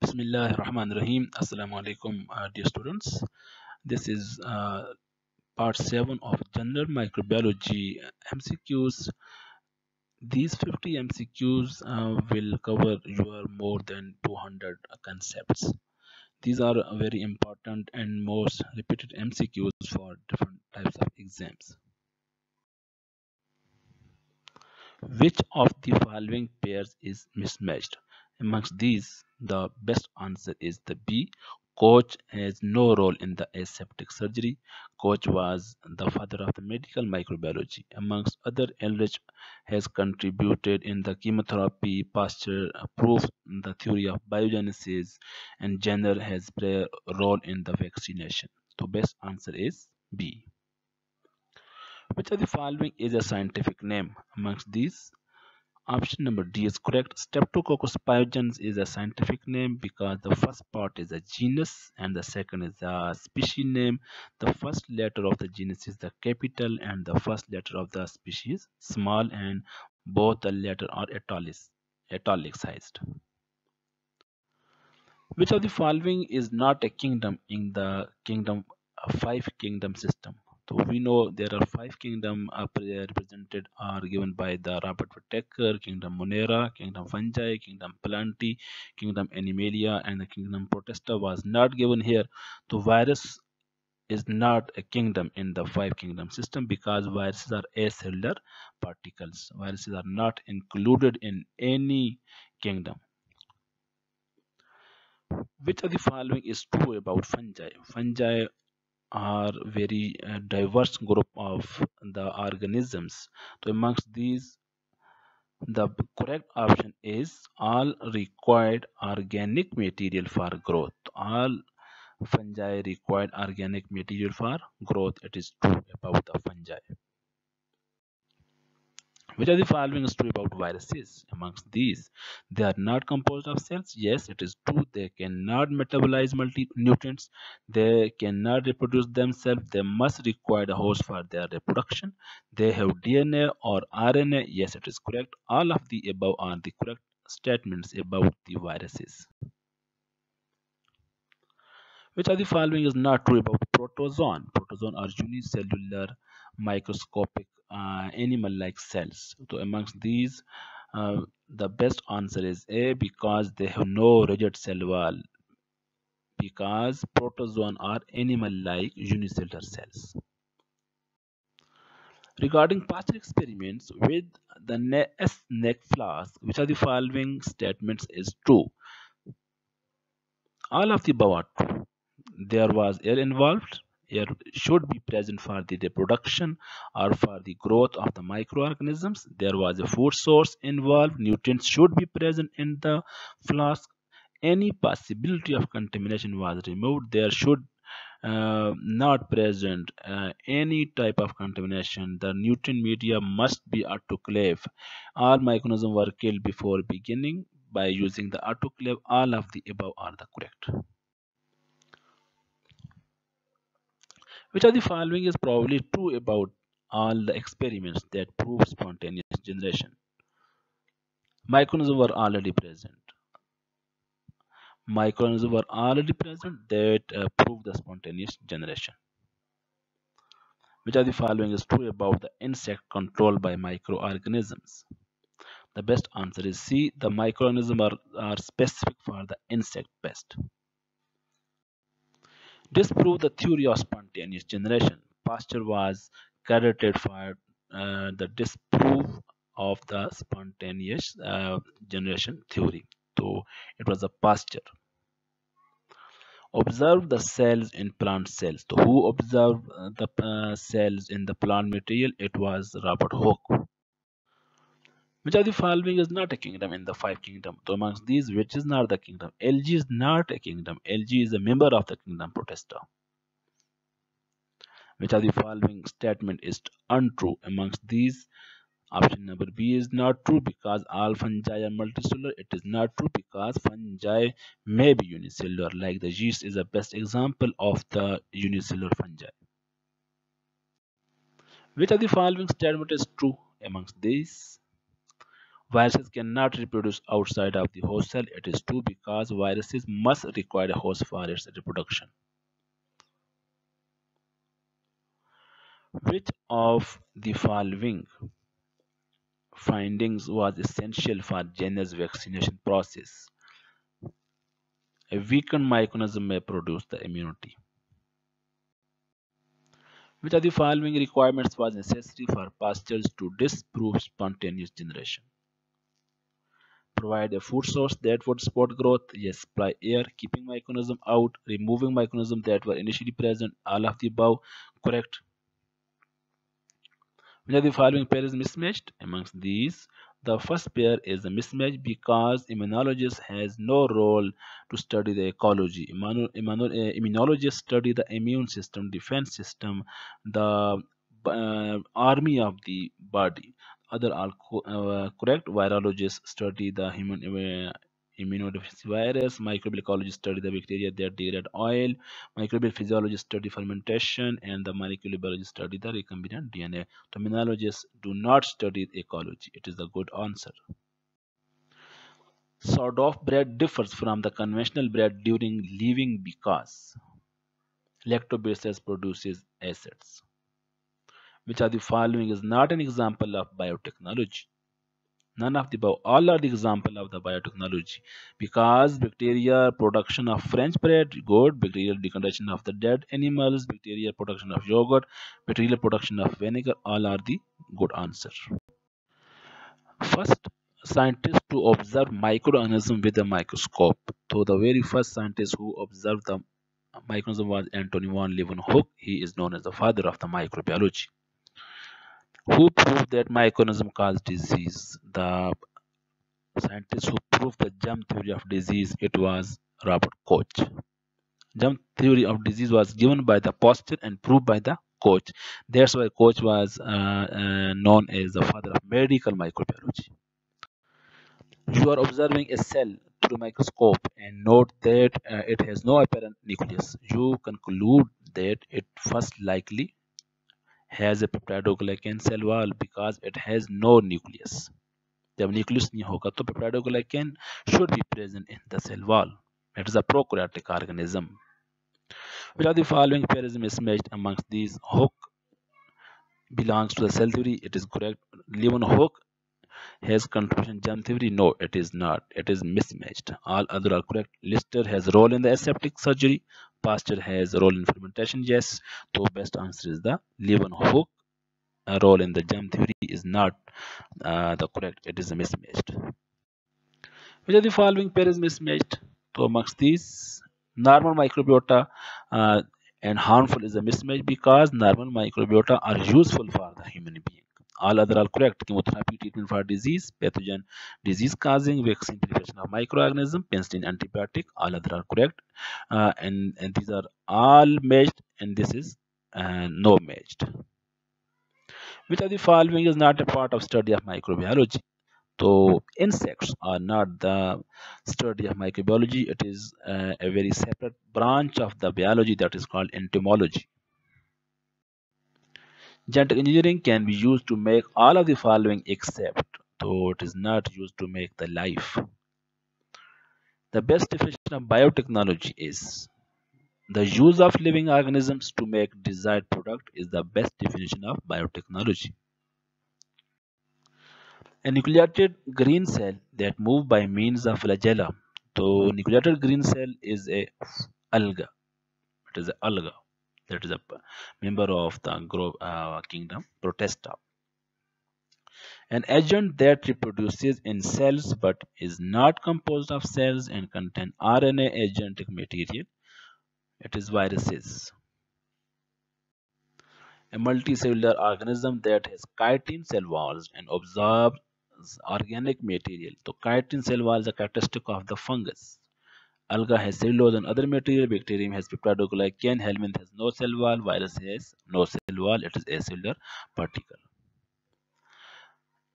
Bismillah ar-Rahman ar-Rahim. Assalamu alaikum, uh, dear students. This is uh, part 7 of General Microbiology MCQs. These 50 MCQs uh, will cover your more than 200 concepts. These are very important and most repeated MCQs for different types of exams. Which of the following pairs is mismatched? Amongst these, the best answer is the B. Koch has no role in the aseptic surgery. Koch was the father of the medical microbiology. Amongst other, Ehrlich has contributed in the chemotherapy, Pasteur proved the theory of biogenesis, and Jenner has played a role in the vaccination. The best answer is B. Which of the following is a scientific name? Amongst these, Option number D is correct. Streptococcus pyogenes is a scientific name because the first part is a genus and the second is a species name. The first letter of the genus is the capital and the first letter of the species small and both the letter are italicized. Which of the following is not a kingdom in the kingdom five kingdom system? So we know there are five kingdom uh, represented are given by the Robert Whittaker, Kingdom Monera, Kingdom Fungi, Kingdom Plantae, Kingdom Animalia, and the Kingdom Protista was not given here. So virus is not a kingdom in the five kingdom system because viruses are acellular particles. Viruses are not included in any kingdom. Which of the following is true about fungi? Fungi are very uh, diverse group of the organisms. So amongst these the correct option is all required organic material for growth. All fungi required organic material for growth. It is true about the fungi which of the following is true about viruses? Amongst these, they are not composed of cells. Yes, it is true. They cannot metabolize multi nutrients. They cannot reproduce themselves. They must require a host for their reproduction. They have DNA or RNA. Yes, it is correct. All of the above are the correct statements about the viruses. Which of the following is not true about protozoan? Protozoan are unicellular microscopic uh, animal-like cells. So amongst these, uh, the best answer is A because they have no rigid cell wall. Because protozoan are animal-like unicellular cells. Regarding Pasteur experiments with the S-neck flask, which of the following statements is true? All of the above are true. There was air involved, should be present for the reproduction or for the growth of the microorganisms. There was a food source involved. Nutrients should be present in the flask. Any possibility of contamination was removed. There should uh, not present uh, any type of contamination. The nutrient media must be autoclave. All microorganisms were killed before beginning by using the autoclave. All of the above are the correct. Which of the following is probably true about all the experiments that prove spontaneous generation? Microorganisms were already present. Microorganisms were already present that uh, prove the spontaneous generation. Which of the following is true about the insect controlled by microorganisms? The best answer is C. The microorganisms are, are specific for the insect pest disproved the theory of spontaneous generation. Pasteur was credited for uh, the disproof of the spontaneous uh, generation theory. So it was a Pasteur. Observe the cells in plant cells. So who observed uh, the uh, cells in the plant material? It was Robert Hooke. Which of the following is not a kingdom in the five kingdom? So amongst these, which is not the kingdom? Algae is not a kingdom. Algae is a member of the kingdom Protista. Which of the following statement is untrue? Amongst these, option number B is not true because all fungi are multicellular. It is not true because fungi may be unicellular. Like the yeast is the best example of the unicellular fungi. Which of the following statement is true amongst these? Viruses cannot reproduce outside of the host cell. It is true because viruses must require a host for its reproduction. Which of the following findings was essential for Jenner's vaccination process? A weakened microorganism may produce the immunity. Which of the following requirements was necessary for Pasteur's to disprove spontaneous generation? Provide a food source that would support growth. Yes, supply air, keeping microorganism out, removing microorganisms that were initially present. All of the above correct. Of the following pair is mismatched? Amongst these, the first pair is a mismatch because immunologist has no role to study the ecology. Eh, immunologists study the immune system, defense system, the uh, army of the body. Other are co uh, correct. Virologists study the human uh, immunodeficiency virus, microbial ecologists study the bacteria that degrade oil, microbial physiologists study fermentation, and the molecular biologists study the recombinant DNA. Immunologists do not study ecology. It is a good answer. Sourdough bread differs from the conventional bread during leaving because lactobacillus produces acids. Which are the following is not an example of biotechnology. None of the above. All are the example of the biotechnology. Because bacteria production of French bread, good. Bacterial decomposition of the dead animals, bacterial production of yogurt, bacterial production of vinegar, all are the good answer. First scientist to observe microorganism with a microscope. So the very first scientist who observed the microorganism was Antony van Leeuwenhoek. He is known as the father of the microbiology who proved that microorganism cause disease. The scientist who proved the germ theory of disease it was robert koch. Germ theory of disease was given by the pasteur and proved by the koch. That's why koch was uh, uh, known as the father of medical microbiology. You are observing a cell through microscope and note that uh, it has no apparent nucleus. You conclude that it first likely has a peptidoglycan cell wall because it has no nucleus जब nucleus नहीं होगा तो peptidoglycan should be present in the cell wall it is a prokaryotic organism. Which of the following pairs is matched amongst these Hooke belongs to the cell theory? It is correct. Leeuwenhoek has contribution germ theory. No it is not. It is mismatched. All other are correct. Lister has role in the aseptic surgery. Pasteur has a role in fermentation. Yes. So best answer is the Leeuwenhoek. Role in the germ theory is not uh, the correct. It is a mismatched. Which of the following pair is mismatched? So amongst these, normal microbiota uh, and harmful is a mismatch because normal microbiota are useful for the human being. All other are correct. Chemotherapy treatment for disease, pathogen, disease causing, vaccine preparation of microorganism, penicillin antibiotic, all other are correct. Uh, and, and these are all matched and this is uh, no matched. Which of the following is not a part of study of microbiology? So insects are not the study of microbiology. It is uh, a very separate branch of the biology that is called entomology. Genetic engineering can be used to make all of the following except though it is not used to make the life. The best definition of biotechnology is the use of living organisms to make desired product is the best definition of biotechnology. A nucleated green cell that move by means of flagella. So nucleated green cell is a alga. It is a alga that is a member of the group, uh, kingdom protista an agent that reproduces in cells but is not composed of cells and contain RNA agentic material. It is viruses. A multicellular organism that has chitin cell walls and absorbs organic material. So chitin cell walls are characteristic of the fungus. Alga has cellulose and other material. Bacterium has peptidoglycan. Helminth has no cell wall. Virus has no cell wall. It is acellular particle.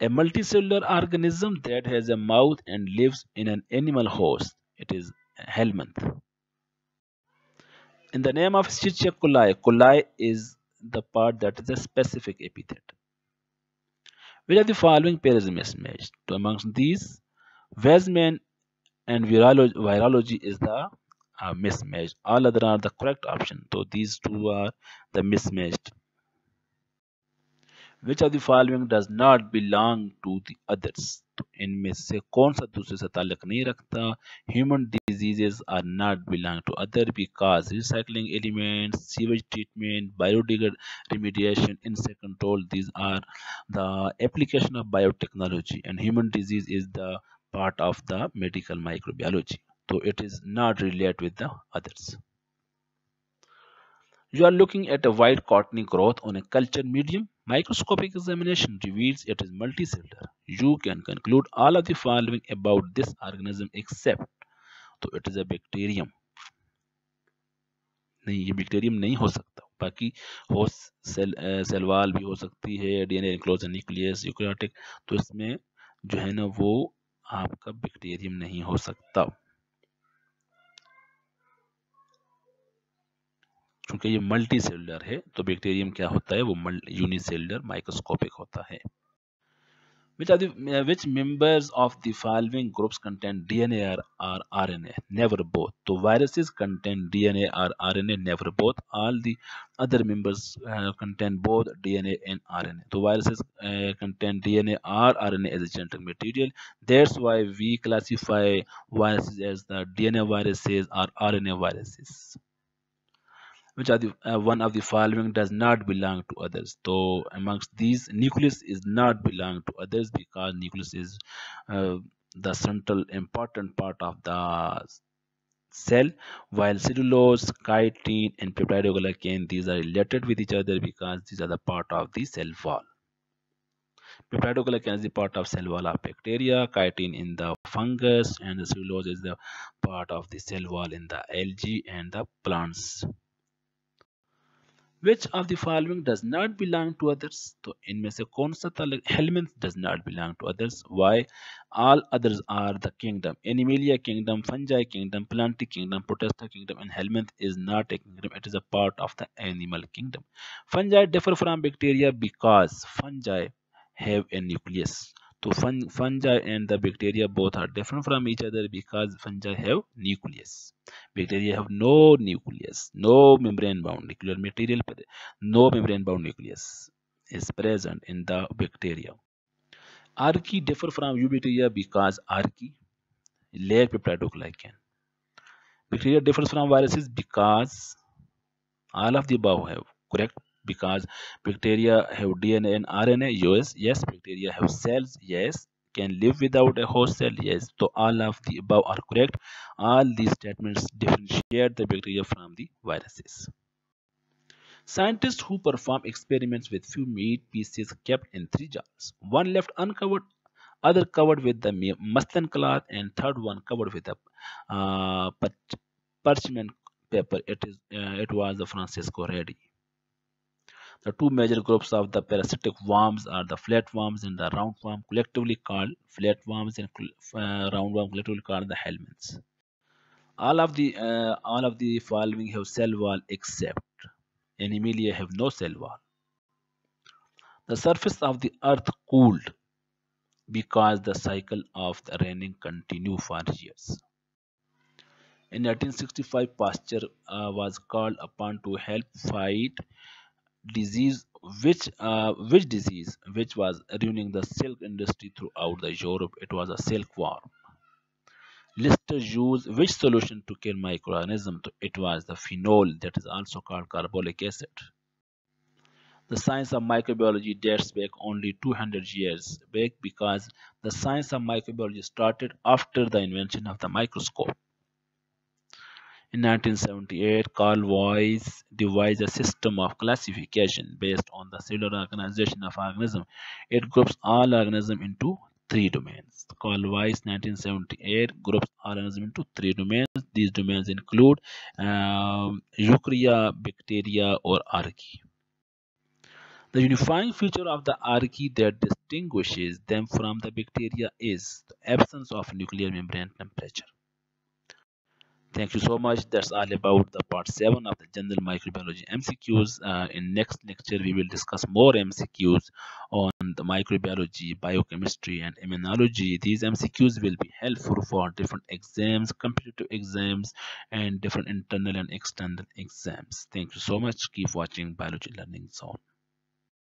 A multicellular organism that has a mouth and lives in an animal host. It is helminth. In the name of Escherichia coli, coli is the part that is a specific epithet. Which of the following pair is mismatched? So amongst these, Weismann and virology, virology is the uh, mismatched. All other are the correct option. So these two are the mismatched. Which of the following does not belong to the others? तो इनमें से कौन सा दूसरे से ताल्लुक नहीं रखता human diseases are not belong to other because recycling elements sewage treatment बायोडिगल remediation insect control these are the application of biotechnology and human disease is the part of the medical microbiology so it is not related with the others you are looking at a white cottony growth on a culture medium Microscopic examination reveals it is multicellular. You can conclude all of the following about this organism except तो it is a bacterium नहीं ये bacterium नहीं हो सकता बाकी हो cell cell wall भी हो सकती है डीएनए इनक्लोजर न्यूक्लियस यूकैरियोटिक तो इसमें जो है ना वो आपका बैक्टीरियम नहीं हो सकता। क्योंकि ये मल्टी सेलुलर है तो बैक्टीरियम क्या होता है? वो यूनिसेलुलर माइक्रोस्कोपिक होता है। Which are the uh, which members of the following groups contain DNA or, RNA? Never both. So viruses contain DNA or RNA. Never both. All the other members uh, contain both DNA and RNA. So viruses uh, contain DNA or RNA as a genetic material. That's why we classify viruses as the DNA viruses or RNA viruses which are the uh, one of the following does not belong to others. So amongst these nucleus is not belong to others because nucleus is uh, the central important part of the cell while cellulose chitin and peptidoglycan these are related with each other because these are the part of the cell wall. Peptidoglycan is the part of cell wall of bacteria chitin in the fungus and the cellulose is the part of the cell wall in the algae and the plants which of the following does not belong to others? तो in से कौन सा does not belong to others. Why? All others are the kingdom. Animalia kingdom fungi kingdom plant kingdom protista kingdom and helminth is not a kingdom. It is a part of the animal kingdom. Fungi differ from bacteria because fungi have a nucleus so fun, fungi and the bacteria both are different from each other because fungi have nucleus. Bacteria have no nucleus, no membrane bound nuclear material, no membrane bound nucleus is present in the bacteria. Archaea differ from eubacteria because archaea lack peptidoglycan. Bacteria differs from viruses because all of the above have correct because bacteria have DNA and RNA yes yes bacteria have cells yes can live without a host cell yes. So all of the above are correct. All these statements differentiate the bacteria from the viruses. Scientists who perform experiments with few meat pieces kept in three jars. One left uncovered other covered with the muslin cloth and third one covered with a uh, parchment paper. It is uh, it was the Francesco Redi the two major groups of the parasitic worms are the flatworms and the roundworm, collectively called flatworms and uh, roundworm, collectively called the helminths. All of the uh, all of the following have cell wall except Animalia have no cell wall. The surface of the earth cooled because the cycle of the raining continued for years. In 1865, Pasteur uh, was called upon to help fight disease which uh, which disease which was ruining the silk industry throughout the Europe? It was a silkworm Lister used which solution to kill microorganisms it was the phenol that is also called carbolic acid. The science of microbiology dates back only 200 years back because the science of microbiology started after the invention of the microscope in 1978, Carl Woese devised a system of classification based on the cellular organization of organisms. It groups all organisms into three domains. Carl Woese 1978 groups organisms into three domains. These domains include um, eukarya, bacteria, or archaea. The unifying feature of the archaea that distinguishes them from the bacteria is the absence of nuclear membrane temperature. Thank you so much. That's all about the part 7 of the general microbiology MCQs. Uh, in next lecture, we will discuss more MCQs on the microbiology, biochemistry, and immunology. These MCQs will be helpful for different exams, competitive exams, and different internal and external exams. Thank you so much. Keep watching Biology Learning Zone.